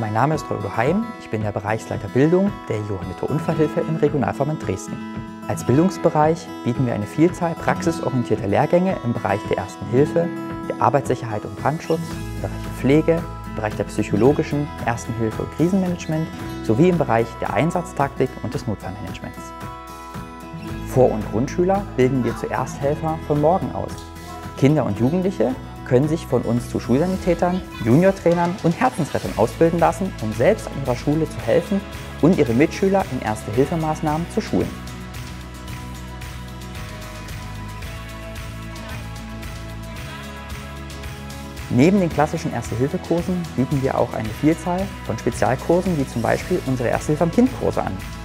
Mein Name ist Reudo Heim, ich bin der Bereichsleiter Bildung der Johanniter Unfallhilfe im Regionalverband Dresden. Als Bildungsbereich bieten wir eine Vielzahl praxisorientierter Lehrgänge im Bereich der Ersten Hilfe, der Arbeitssicherheit und Brandschutz, im Bereich der Pflege, im Bereich der psychologischen Ersten Hilfe und Krisenmanagement sowie im Bereich der Einsatztaktik und des Notfallmanagements. Vor- und Grundschüler bilden wir zu Ersthelfer von morgen aus. Kinder und Jugendliche können sich von uns zu Schulsanitätern, Juniortrainern und Herzensrettern ausbilden lassen, um selbst an ihrer Schule zu helfen und ihre Mitschüler in Erste-Hilfemaßnahmen zu schulen. Neben den klassischen Erste-Hilfe-Kursen bieten wir auch eine Vielzahl von Spezialkursen, wie zum Beispiel unsere Erste-Hilfe am Kind-Kurse an.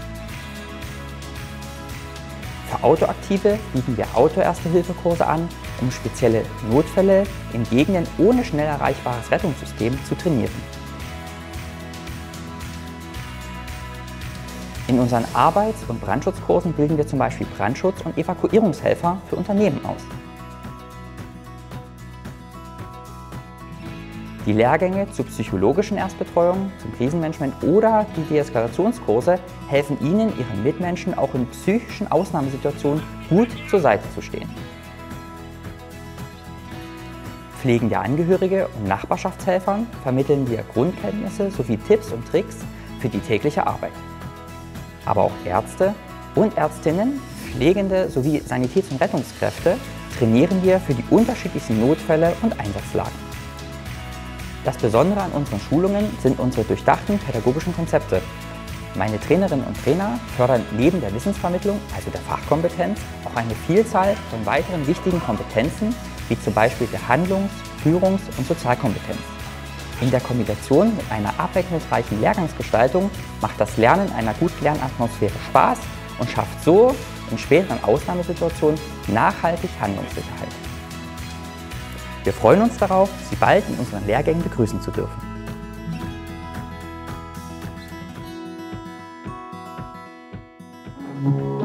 Für Autoaktive bieten wir Auto-Erste-Hilfe-Kurse an, um spezielle Notfälle in Gegenden ohne schnell erreichbares Rettungssystem zu trainieren. In unseren Arbeits- und Brandschutzkursen bilden wir zum Beispiel Brandschutz- und Evakuierungshelfer für Unternehmen aus. Die Lehrgänge zur psychologischen Erstbetreuung, zum Krisenmanagement oder die Deeskalationskurse helfen Ihnen, Ihren Mitmenschen auch in psychischen Ausnahmesituationen gut zur Seite zu stehen. Pflegende Angehörige und Nachbarschaftshelfern vermitteln wir Grundkenntnisse sowie Tipps und Tricks für die tägliche Arbeit. Aber auch Ärzte und Ärztinnen, Pflegende sowie Sanitäts- und Rettungskräfte trainieren wir für die unterschiedlichsten Notfälle und Einsatzlagen. Das Besondere an unseren Schulungen sind unsere durchdachten pädagogischen Konzepte. Meine Trainerinnen und Trainer fördern neben der Wissensvermittlung, also der Fachkompetenz, auch eine Vielzahl von weiteren wichtigen Kompetenzen, wie zum Beispiel der Handlungs-, Führungs- und Sozialkompetenz. In der Kombination mit einer abwechslungsreichen Lehrgangsgestaltung macht das Lernen einer guten Lernatmosphäre Spaß und schafft so in späteren Ausnahmesituationen nachhaltig Handlungssicherheit. Wir freuen uns darauf, Sie bald in unseren Lehrgängen begrüßen zu dürfen. Thank